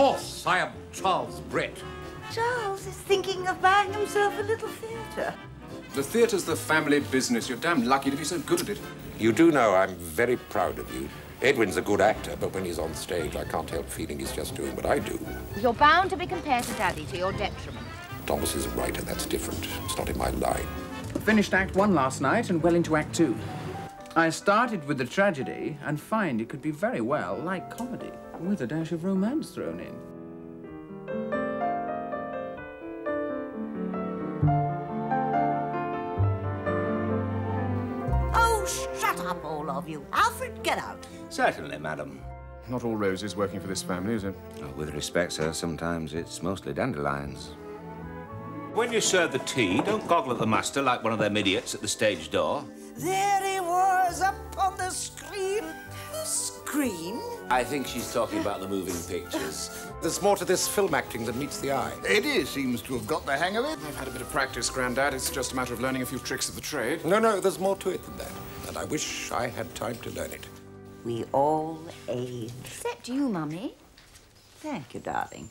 Yes, I am Charles Brett. Charles is thinking of buying himself a little theatre. The theatre's the family business. You're damn lucky to be so good at it. You do know I'm very proud of you. Edwin's a good actor, but when he's on stage, I can't help feeling he's just doing what I do. You're bound to be compared to Daddy to your detriment. Thomas is a writer, that's different. It's not in my line. Finished Act One last night and well into Act Two. I started with the tragedy and find it could be very well like comedy, with a dash of romance thrown in. Oh, shut up, all of you. Alfred, get out. Certainly, madam. Not all roses working for this family, is it? Oh, with respect, sir, sometimes it's mostly dandelions. When you serve the tea, don't goggle at the master like one of them idiots at the stage door. There he was, up on the screen. Screen? I think she's talking about the moving pictures. There's more to this film acting than meets the eye. Eddie seems to have got the hang of it. I've had a bit of practice, Grandad. It's just a matter of learning a few tricks of the trade. No, no, there's more to it than that. And I wish I had time to learn it. We all age. Except you, Mummy. Thank you, darling.